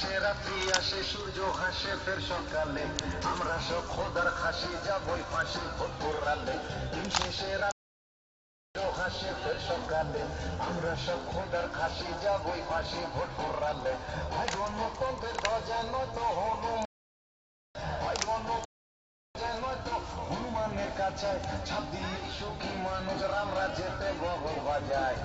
রাত্রি আসে, সূর্য হাসে ফের সকালে। আমরা সব খোদার খাসি, যাবই ফাঁসি ভোট রালে। দিন শেষে হাসে ফের সকালে। আমরা সব খোদার খাসি, যাবই ফাঁসি ভোট রালে। ভাই গণতন্ত্রের ধ্বজা নত হনু হনুমানের কাছে। ছাপ দিয়ে সুখী মানুষ রাম রাজ্যেতে বগল বাজায়।